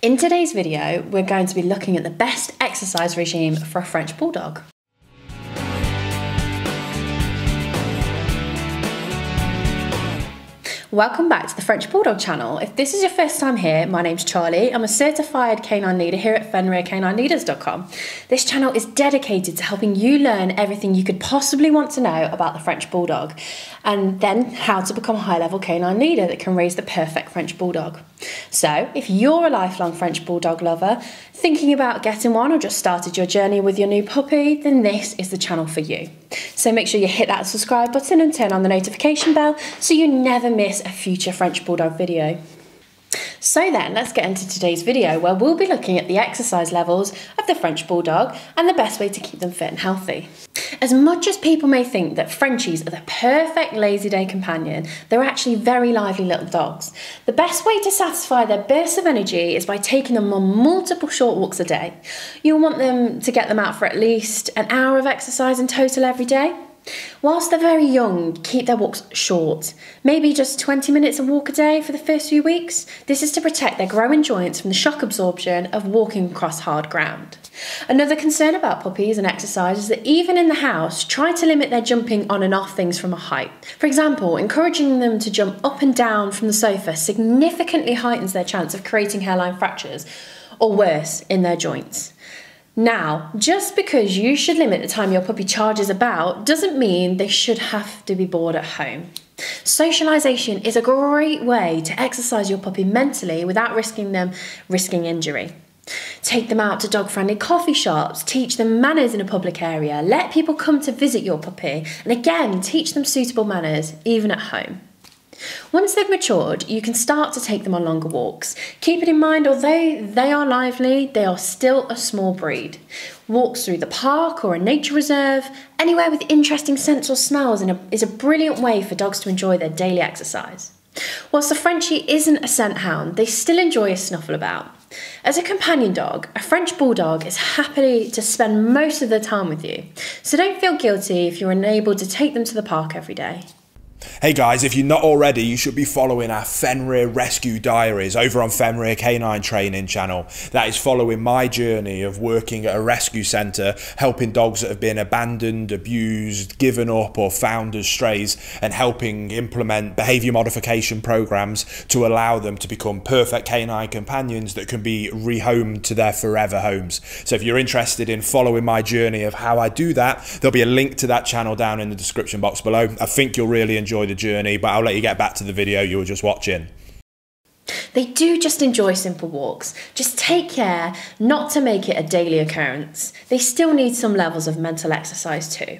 In today's video, we're going to be looking at the best exercise regime for a French Bulldog. Welcome back to the French Bulldog channel. If this is your first time here, my name's Charlie. I'm a certified canine leader here at FenrirCanineLeaders.com. This channel is dedicated to helping you learn everything you could possibly want to know about the French Bulldog and then how to become a high level canine leader that can raise the perfect French Bulldog. So, if you're a lifelong French Bulldog lover, thinking about getting one or just started your journey with your new puppy, then this is the channel for you. So make sure you hit that subscribe button and turn on the notification bell so you never miss a future French Bulldog video. So then, let's get into today's video where we'll be looking at the exercise levels of the French Bulldog and the best way to keep them fit and healthy. As much as people may think that Frenchies are the perfect lazy day companion, they're actually very lively little dogs. The best way to satisfy their bursts of energy is by taking them on multiple short walks a day. You'll want them to get them out for at least an hour of exercise in total every day. Whilst they're very young, keep their walks short, maybe just 20 minutes of walk a day for the first few weeks. This is to protect their growing joints from the shock absorption of walking across hard ground. Another concern about puppies and exercise is that even in the house, try to limit their jumping on and off things from a height. For example, encouraging them to jump up and down from the sofa significantly heightens their chance of creating hairline fractures, or worse, in their joints. Now, just because you should limit the time your puppy charges about doesn't mean they should have to be bored at home. Socialisation is a great way to exercise your puppy mentally without risking them risking injury. Take them out to dog friendly coffee shops, teach them manners in a public area, let people come to visit your puppy, and again, teach them suitable manners, even at home. Once they've matured, you can start to take them on longer walks. Keep it in mind, although they are lively, they are still a small breed. Walks through the park or a nature reserve, anywhere with interesting scents or smells is a brilliant way for dogs to enjoy their daily exercise. Whilst the Frenchie isn't a scent hound, they still enjoy a snuffle about. As a companion dog, a French Bulldog is happy to spend most of their time with you, so don't feel guilty if you're unable to take them to the park every day. Hey guys, if you're not already, you should be following our Fenrir Rescue Diaries over on Fenrir Canine Training channel. That is following my journey of working at a rescue centre, helping dogs that have been abandoned, abused, given up, or found as strays, and helping implement behaviour modification programs to allow them to become perfect canine companions that can be rehomed to their forever homes. So if you're interested in following my journey of how I do that, there'll be a link to that channel down in the description box below. I think you'll really enjoy enjoy the journey, but I'll let you get back to the video you were just watching. They do just enjoy simple walks. Just take care not to make it a daily occurrence. They still need some levels of mental exercise too.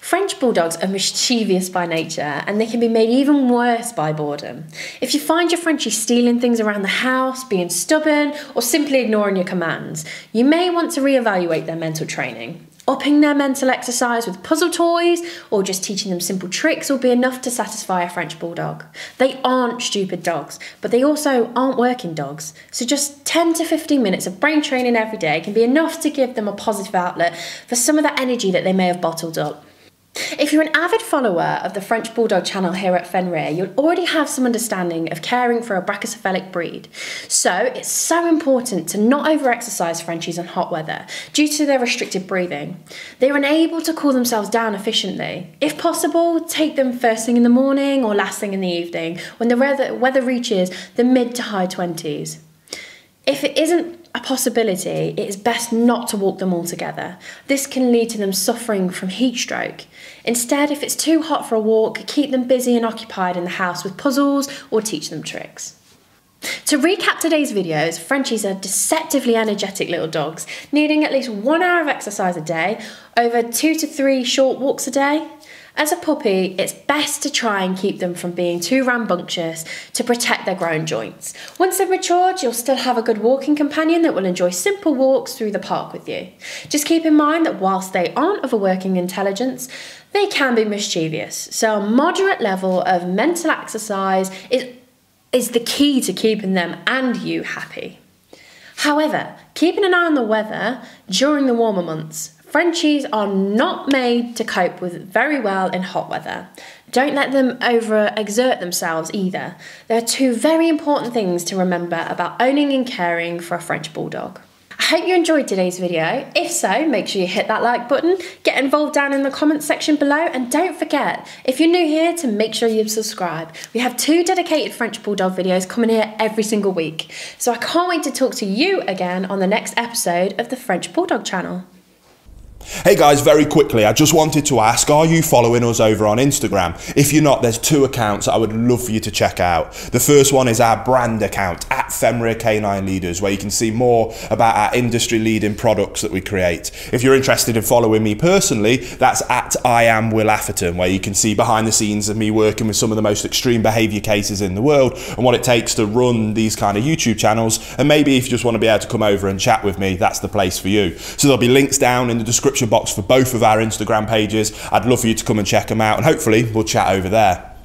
French Bulldogs are mischievous by nature and they can be made even worse by boredom. If you find your Frenchie stealing things around the house, being stubborn, or simply ignoring your commands, you may want to reevaluate their mental training. Upping their mental exercise with puzzle toys or just teaching them simple tricks will be enough to satisfy a French Bulldog. They aren't stupid dogs, but they also aren't working dogs. So just 10 to 15 minutes of brain training every day can be enough to give them a positive outlet for some of that energy that they may have bottled up. If you're an avid follower of the French Bulldog channel here at Fenrir, you'll already have some understanding of caring for a brachycephalic breed. So it's so important to not over-exercise Frenchies in hot weather due to their restricted breathing. They're unable to cool themselves down efficiently. If possible, take them first thing in the morning or last thing in the evening when the weather, weather reaches the mid to high 20s. If it isn't a possibility, it is best not to walk them all together. This can lead to them suffering from heat stroke. Instead, if it's too hot for a walk, keep them busy and occupied in the house with puzzles or teach them tricks. To recap today's videos, Frenchies are deceptively energetic little dogs, needing at least one hour of exercise a day, over two to three short walks a day, as a puppy, it's best to try and keep them from being too rambunctious to protect their grown joints. Once they've matured, you'll still have a good walking companion that will enjoy simple walks through the park with you. Just keep in mind that whilst they aren't of a working intelligence, they can be mischievous. So a moderate level of mental exercise is, is the key to keeping them and you happy. However, keeping an eye on the weather during the warmer months Frenchies are not made to cope with very well in hot weather. Don't let them overexert themselves either. There are two very important things to remember about owning and caring for a French Bulldog. I hope you enjoyed today's video. If so, make sure you hit that like button, get involved down in the comments section below, and don't forget, if you're new here, to make sure you subscribe. We have two dedicated French Bulldog videos coming here every single week. So I can't wait to talk to you again on the next episode of the French Bulldog channel. Hey guys, very quickly, I just wanted to ask, are you following us over on Instagram? If you're not, there's two accounts I would love for you to check out. The first one is our brand account, at Fenrir Canine Leaders, where you can see more about our industry leading products that we create. If you're interested in following me personally, that's at I am Will Atherton, where you can see behind the scenes of me working with some of the most extreme behaviour cases in the world and what it takes to run these kind of YouTube channels. And maybe if you just want to be able to come over and chat with me, that's the place for you. So there'll be links down in the description box for both of our Instagram pages. I'd love for you to come and check them out and hopefully we'll chat over there.